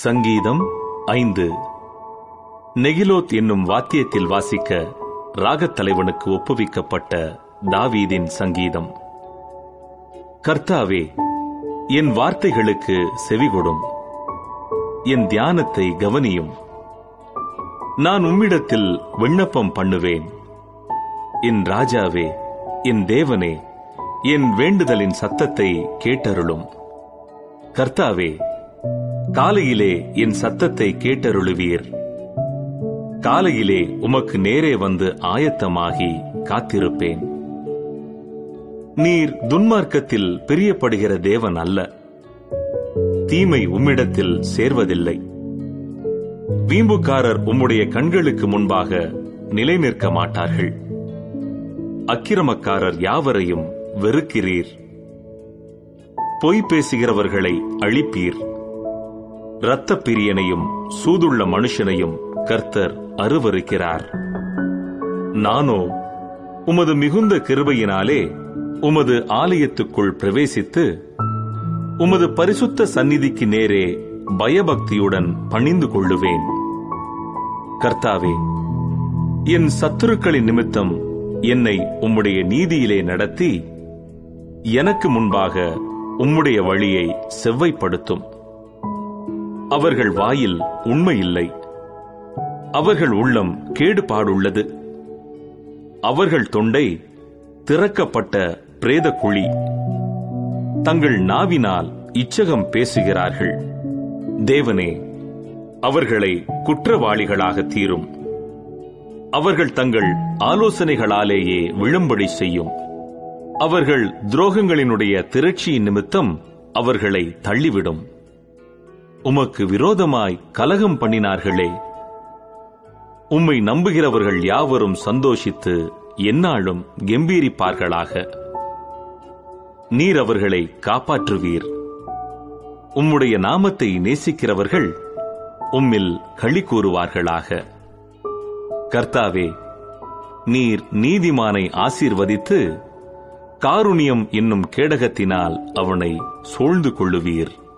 சங்கீதம் ஐந்து. நெகிலோத் என்னும் வாத்தியத்தில் வாசிக்க ராகத் தலைவனுக்கு ஒப்புவிக்கப்பட்ட தாவீதின் சங்கீதம். கர்த்தாவே என் வார்த்தைகளுக்கு செவிகொடும். என் தியானத்தை கவனியும். நான் உம்மிடத்தில் விண்ணப்பம் பண்ணுவேன். என் ராஜாவே என் தேவனே என் வேண்டுதலின் சத்தத்தை கேட்டருளும். கர்த்தாவே காலையிலே என் சத்தத்தை கேட்டருளுவீர். காலையிலே உமக்கு நேரே வந்து ஆயத்தமாகி காத்திருப்பேன். நீர் துன்மார்க்கத்தில் பிரியப்படுகிற தேவன் அல்ல. தீமை உம்மிடத்தில் சேர்வதில்லை. வீம்புக்காரர் உம்முடைய கண்களுக்கு முன்பாக நிலை நிற்க மாட்டார்கள். அக்கிரமக்காரர் யாவரையும் வெறுக்கிறீர். பொய் பேசுகிறவர்களை அழிப்பீர். இரத்த பிரியனையும் சூதுள்ள மனுஷனையும் கர்த்தர் அருவருக்கிறார். நானோ உமது மிகுந்த கிருபையினாலே உமது ஆலயத்துக்குள் பிரவேசித்து உமது பரிசுத்த சந்நிதிக்கு நேரே பயபக்தியுடன் பணிந்து கொள்ளுவேன். கர்த்தாவே என் சத்துருக்களின் நிமித்தம் என்னை உம்முடைய நீதியிலே நடத்தி எனக்கு முன்பாக உம்முடைய வழியை செவ்வைப்படுத்தும். அவர்கள் வாயில் உண்மை இல்லை. அவர்கள் உள்ளம் கேடுபாடுள்ளது. அவர்கள் தொண்டை திறக்கப்பட்ட பிரேத குழி. தங்கள் நாவினால் இச்சகம் பேசுகிறார்கள். தேவனே அவர்களை குற்றவாளிகளாக தீரும். அவர்கள் தங்கள் ஆலோசனைகளாலேயே விழும்படி செய்யும். அவர்கள் துரோகங்களினுடைய திரட்சியின் நிமித்தம் அவர்களை தள்ளிவிடும். உமக்கு விரோதமாய் கலகம் பண்ணினார்களே. உம்மை நம்புகிறவர்கள் யாவரும் சந்தோஷித்து எந்நாளும் கெம்பீரிப்பார்களாக. நீர் அவர்களை காப்பாற்றுவீர். உம்முடைய நாமத்தை நேசிக்கிறவர்கள் உம்மில் களி கூறுவார்களாக. கர்த்தாவே நீர் நீதிமானை ஆசீர்வதித்து காருணியம் என்னும் கேடகத்தினால் அவனை சூழ்ந்து கொள்ளுவீர்.